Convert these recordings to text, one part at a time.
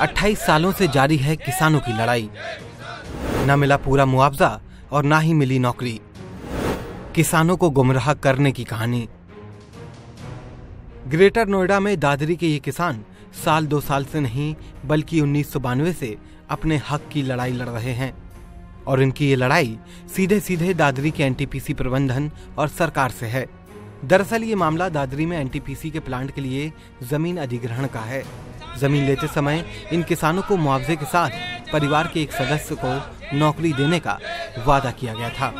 28 सालों से जारी है किसानों की लड़ाई। न मिला पूरा मुआवजा और ना ही मिली नौकरी। किसानों को गुमराह करने की कहानी। ग्रेटर नोएडा में दादरी के ये किसान साल दो साल से नहीं, बल्कि उन्नीस सौ बानवे से अपने हक की लड़ाई लड़ रहे हैं। और इनकी ये लड़ाई सीधे सीधे दादरी के एनटीपीसी प्रबंधन और सरकार से है। दरअसल ये मामला दादरी में एनटीपीसी के प्लांट के लिए ज़मीन अधिग्रहण का है। ज़मीन लेते समय इन किसानों को मुआवजे के साथ परिवार के एक सदस्य को नौकरी देने का वादा किया गया था।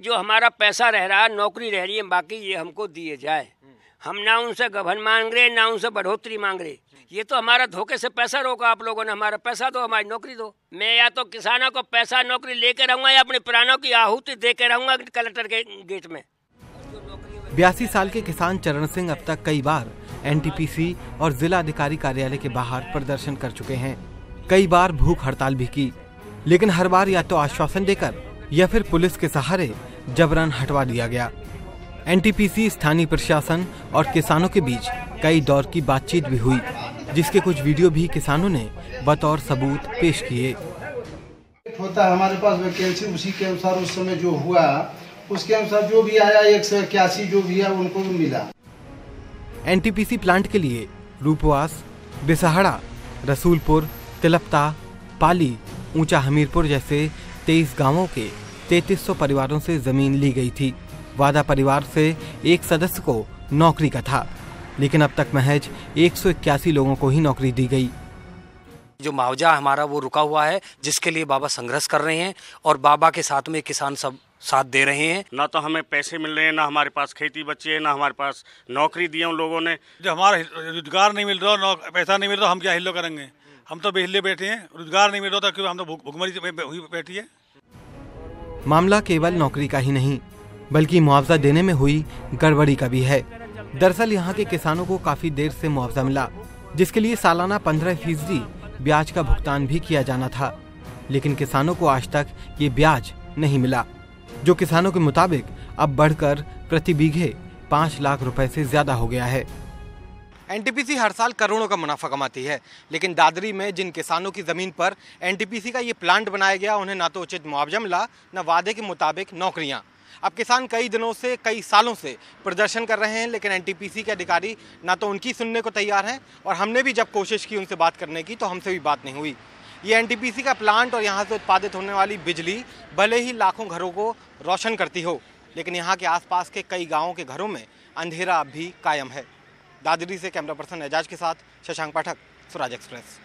जो हमारा पैसा रह रहा है नौकरी रह रही है बाकी ये हमको दिए जाए। हम ना उनसे गबन मांग रहे ना उनसे बढ़ोतरी मांग रहे। ये तो हमारा धोखे से पैसा रोका आप लोगों ने हमारा पैसा दो हमारी नौकरी दो। मैं या तो किसानों को पैसा नौकरी लेकर रहूँगा या अपने प्राणों की आहुति दे के रहूँगा कलेक्टर के गेट में। बयासी साल के किसान चरण सिंह अब तक कई बार एनटीपीसी और जिला अधिकारी कार्यालय के बाहर प्रदर्शन कर चुके हैं। कई बार भूख हड़ताल भी की, लेकिन हर बार या तो आश्वासन देकर या फिर पुलिस के सहारे जबरन हटवा दिया गया। एनटीपीसी, स्थानीय प्रशासन और किसानों के बीच कई दौर की बातचीत भी हुई, जिसके कुछ वीडियो भी किसानों ने बतौर सबूत पेश किए। होता है, हमारे पास वैकेंसी उसी के अनुसार उस समय जो हुआ, उसके अनुसार जो भी आया, एक सौ इक्यासी जो भी है, उनको भी मिला। एनटीपीसी प्लांट के लिए रूपवास, बिसहाड़ा, रसूलपुर, तिलपता, पाली, ऊँचा हमीरपुर जैसे तेईस गाँवों के 3300 परिवारों से ज़मीन ली गई थी। वादा परिवार से एक सदस्य को नौकरी का था, लेकिन अब तक महज एक सौ इक्यासी लोगों को ही नौकरी दी गई। जो मुआवजा हमारा वो रुका हुआ है जिसके लिए बाबा संघर्ष कर रहे हैं और बाबा के साथ में किसान सब साथ दे रहे हैं। ना तो हमें पैसे मिल रहे हैं ना हमारे पास खेती बची है ना हमारे पास नौकरी दी है उन लोगों ने। जब हमारा रोज़गार नहीं मिल रहा पैसा नहीं मिल रहा हम क्या हिल्लो करेंगे? हम तो बेहले बैठे हैं रोज़गार नहीं मिल रहा था क्योंकि हम तो भुखमरी हुई बैठी है। मामला केवल नौकरी का ही नहीं बल्कि मुआवजा देने में हुई गड़बड़ी का भी है। दरअसल यहाँ के किसानों को काफ़ी देर से मुआवजा मिला जिसके लिए सालाना पंद्रह फ़ीसदी ब्याज का भुगतान भी किया जाना था, लेकिन किसानों को आज तक ये ब्याज नहीं मिला, जो किसानों के मुताबिक अब बढ़कर प्रति बीघे पाँच लाख रुपए से ज़्यादा हो गया है। एनटीपीसी हर साल करोड़ों का मुनाफा कमाती है, लेकिन दादरी में जिन किसानों की ज़मीन पर एनटीपीसी का ये प्लांट बनाया गया, उन्हें ना तो उचित मुआवजा मिला, न वादे के मुताबिक नौकरियाँ। अब किसान कई दिनों से, कई सालों से प्रदर्शन कर रहे हैं, लेकिन एनटीपीसी के अधिकारी ना तो उनकी सुनने को तैयार हैं और हमने भी जब कोशिश की उनसे बात करने की तो हमसे भी बात नहीं हुई। ये एनटीपीसी का प्लांट और यहाँ से उत्पादित होने वाली बिजली भले ही लाखों घरों को रोशन करती हो, लेकिन यहाँ के आसपास के कई गाँवों के घरों में अंधेरा भी कायम है। दादरी से कैमरा पर्सन एजाज के साथ शशांक पाठक, स्वराज एक्सप्रेस।